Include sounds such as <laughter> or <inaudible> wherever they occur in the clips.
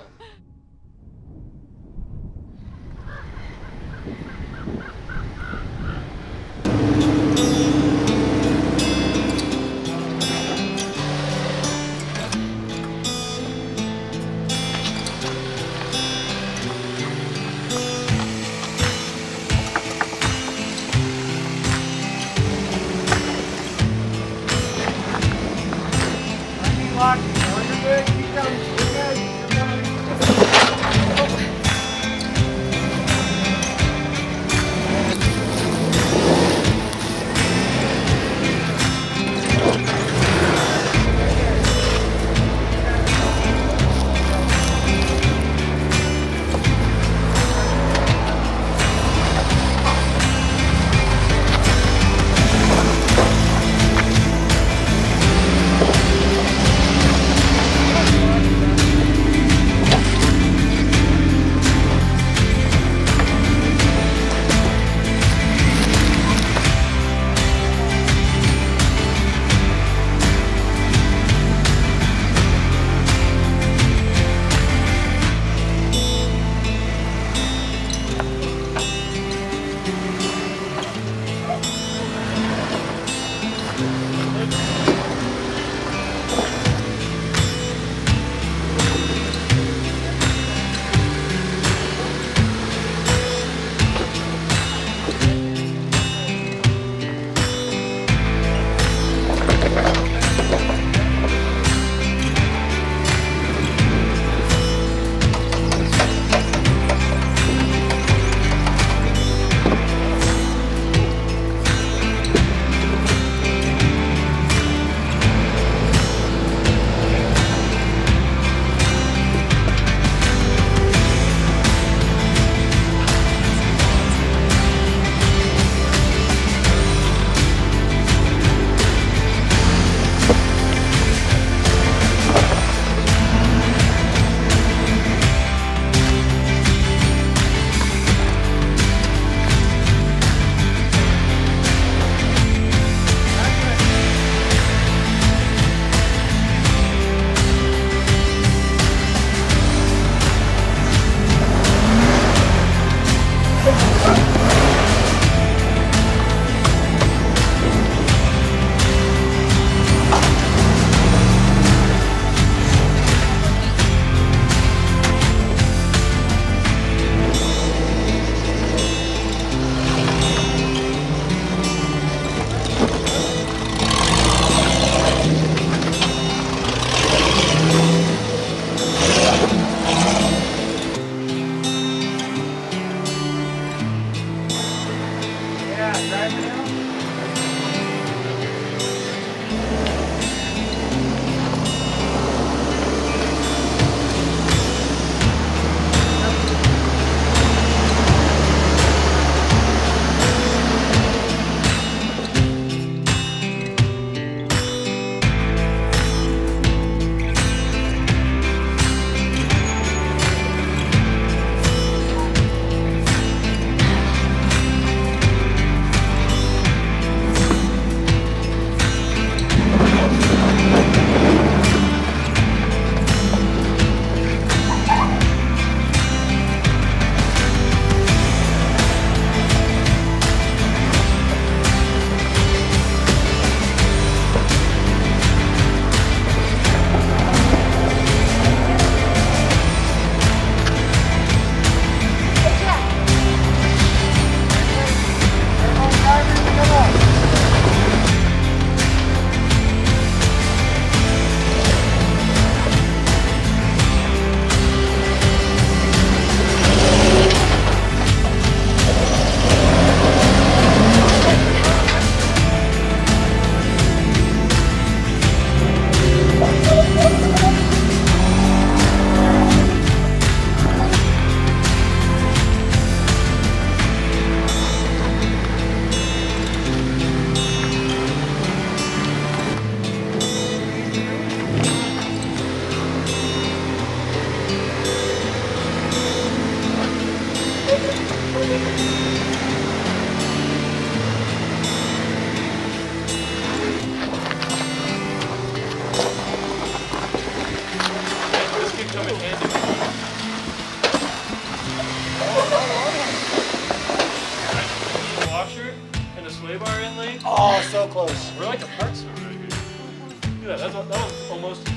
Yeah. So close. We're like a parts store right here. Look at that. That's, that was almost.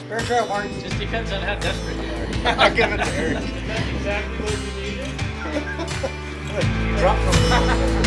Spare trail, Martin. Just depends on how desperate you are. <laughs> I'll give it to Eric. That's exactly what we needed. <laughs> Drop from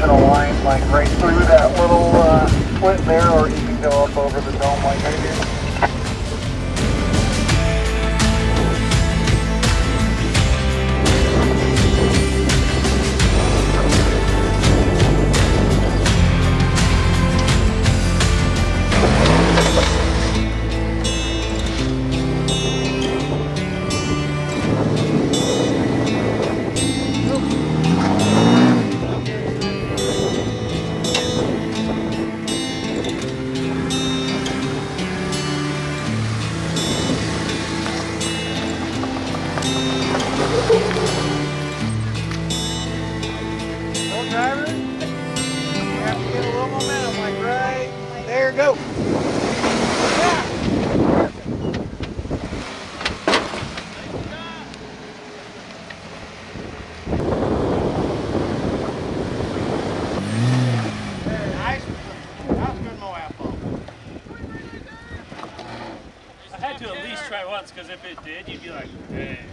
optional line like right through that little uh, split there, or you can go up over the dome like I did. I had to at least